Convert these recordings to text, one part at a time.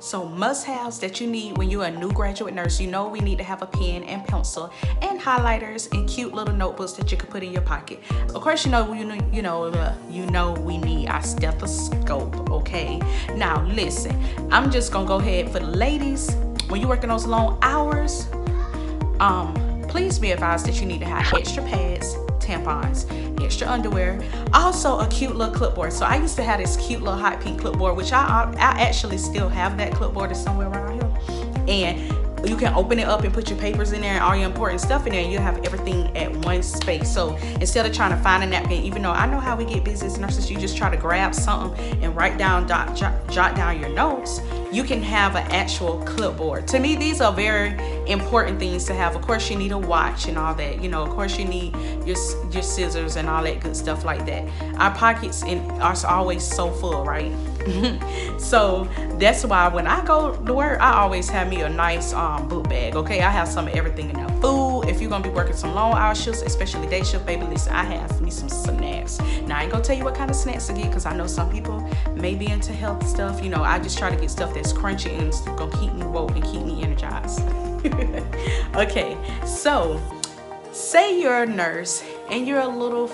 So must-haves that you need when you're a new graduate nurse, you know we need to have a pen and pencil and highlighters and cute little notebooks that you can put in your pocket. Of course, you know you know you know uh, you know we need our stethoscope. Okay. Now listen, I'm just gonna go ahead for the ladies. When you're working those long hours, um, please be advised that you need to have extra pads tampons, extra underwear, also a cute little clipboard. So I used to have this cute little hot pink clipboard, which I, I actually still have that clipboard is somewhere around here. And you can open it up and put your papers in there and all your important stuff in there and you have everything at one space so instead of trying to find a napkin even though i know how we get busy as nurses you just try to grab something and write down jot, jot, jot down your notes you can have an actual clipboard. To me, these are very important things to have. Of course, you need a watch and all that. You know, of course, you need your, your scissors and all that good stuff like that. Our pockets in, are always so full, right? so that's why when I go to work, I always have me a nice um, bag, okay? I have some of everything in there. Food, if you're gonna be working some long hour shifts, especially day shift, baby, listen, I have me some snacks. Now, I ain't gonna tell you what kind of snacks to get because I know some people may be into health stuff. You know, I just try to get stuff crunchy and it's gonna keep me woke and keep me energized. okay, so say you're a nurse and you're a little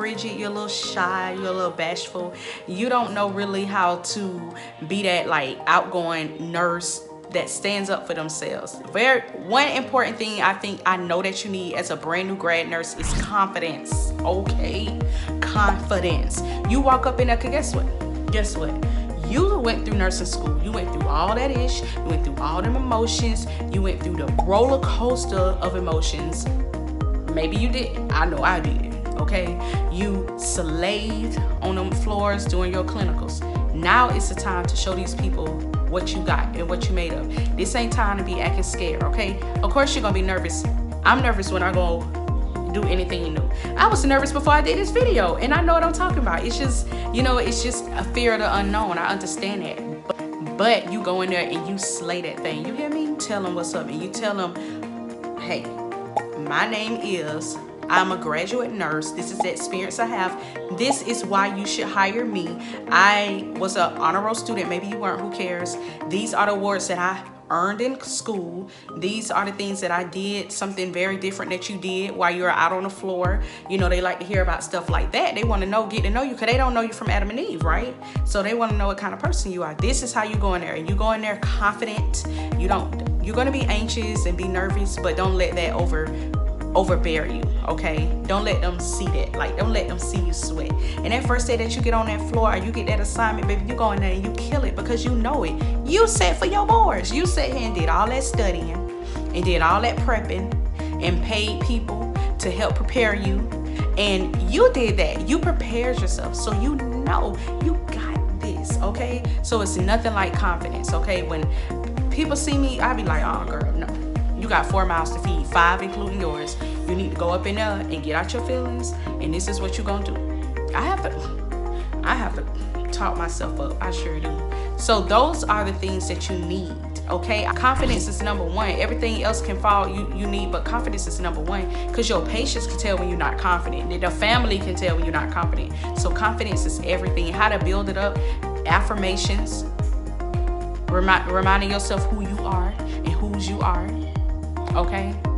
frigid, you're a little shy, you're a little bashful. You don't know really how to be that like outgoing nurse that stands up for themselves. Very one important thing I think I know that you need as a brand new grad nurse is confidence. Okay, confidence. You walk up in there, guess what? Guess what? You went through nursing school. You went through all that ish. You went through all them emotions. You went through the roller coaster of emotions. Maybe you did. I know I did okay? You slaved on them floors doing your clinicals. Now it's the time to show these people what you got and what you made of. This ain't time to be acting scared, okay? Of course you're gonna be nervous. I'm nervous when I go do anything new. I was nervous before I did this video and I know what I'm talking about. It's just, you know, it's just a fear of the unknown. I understand that. But, but you go in there and you slay that thing. You hear me? Tell them what's up and you tell them, hey, my name is I'm a graduate nurse. This is the experience I have. This is why you should hire me. I was an honor roll student. Maybe you weren't, who cares? These are the awards that I earned in school. These are the things that I did, something very different that you did while you were out on the floor. You know, they like to hear about stuff like that. They want to know, get to know you because they don't know you from Adam and Eve, right? So they want to know what kind of person you are. This is how you go in there. And you go in there confident. You don't, you're going to be anxious and be nervous, but don't let that over overbear you okay? Don't let them see that. Like don't let them see you sweat. And that first day that you get on that floor or you get that assignment baby you go in there and you kill it because you know it. You sat for your boards. You sat here and did all that studying and did all that prepping and paid people to help prepare you. And you did that. You prepared yourself. So you know you got this okay? So it's nothing like confidence okay? When people see me i be like oh girl no you got four mouths to feed, five including yours. You need to go up in there and get out your feelings, and this is what you're gonna do. I have to, I have to talk myself up. I sure do. So those are the things that you need. Okay, confidence is number one. Everything else can fall you you need, but confidence is number one because your patients can tell when you're not confident. The family can tell when you're not confident. So confidence is everything. How to build it up, affirmations, remind, reminding yourself who you are and whose you are okay